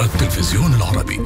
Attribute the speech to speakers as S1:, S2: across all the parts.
S1: التلفزيون العربي.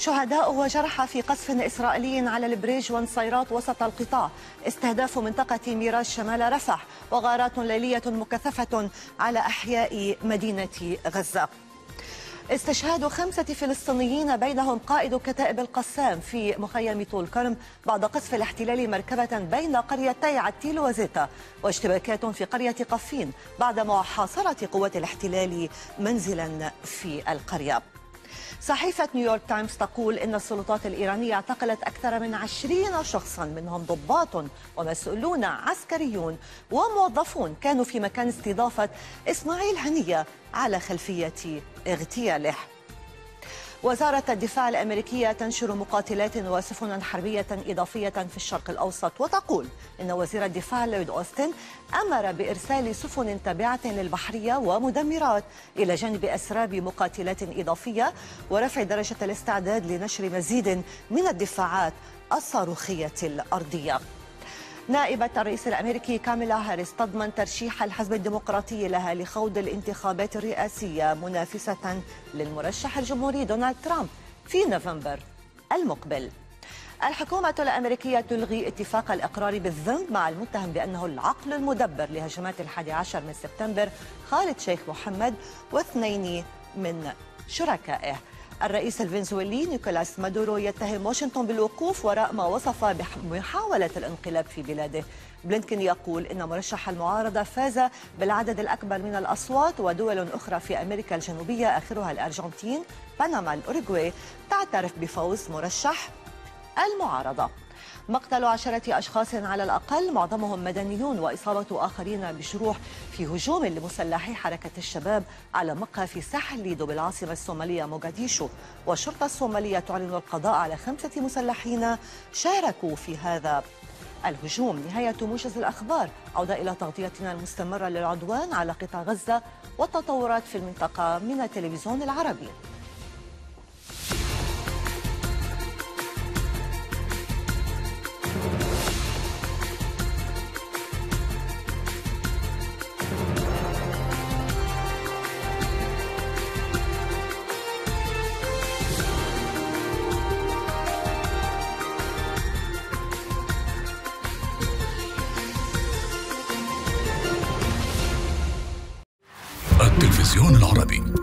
S2: شهداء وجرحى في قصف إسرائيلي على البريج وانصيرات وسط القطاع. استهداف منطقة ميراج شمال رفح وغارات ليلية مكثفة على أحياء مدينة غزة. استشهاد خمسة فلسطينيين بينهم قائد كتائب القسام في مخيم طول كرم بعد قصف الاحتلال مركبة بين قريتي عتيل وزيتا واشتباكات في قرية قفين بعد محاصرة قوات الاحتلال منزلا في القرية. صحيفة نيويورك تايمز تقول إن السلطات الإيرانية اعتقلت أكثر من عشرين شخصا منهم ضباط ومسؤولون عسكريون وموظفون. كانوا في مكان استضافة إسماعيل هنية على خلفية اغتياله. وزارة الدفاع الأمريكية تنشر مقاتلات وسفنا حربية إضافية في الشرق الأوسط وتقول إن وزير الدفاع لويد أوستن أمر بإرسال سفن تابعة للبحرية ومدمرات إلى جانب أسراب مقاتلات إضافية ورفع درجة الاستعداد لنشر مزيد من الدفاعات الصاروخية الأرضية. نائبة الرئيس الأمريكي كاميلا هاريس تضمن ترشيح الحزب الديمقراطي لها لخوض الانتخابات الرئاسية منافسة للمرشح الجمهوري دونالد ترامب في نوفمبر المقبل. الحكومة الأمريكية تلغي اتفاق الإقرار بالذنب مع المتهم بأنه العقل المدبر لهجمات الحادي عشر من سبتمبر خالد شيخ محمد واثنين من شركائه. الرئيس الفنزويلي نيكولاس مادورو يتهم واشنطن بالوقوف وراء ما وصف بمحاولة الانقلاب في بلاده. بلينكن يقول إن مرشح المعارضة فاز بالعدد الأكبر من الأصوات ودول أخرى في أمريكا الجنوبية آخرها الأرجنتين بنما الأوروغواي. تعترف بفوز مرشح المعارضة. مقتل عشرة أشخاص على الأقل معظمهم مدنيون وإصابة آخرين بجروح في هجوم لمسلحي حركة الشباب على مقهى في ساحل ليدو بالعاصمة الصومالية موغاديشو. والشرطة الصومالية تعلن القضاء على خمسة مسلحين شاركوا في هذا الهجوم. نهاية موجز الأخبار. عودة إلى تغطيتنا المستمرة للعدوان على قطاع غزة والتطورات في المنطقة من التلفزيون العربي.
S1: التلفزيون العربي.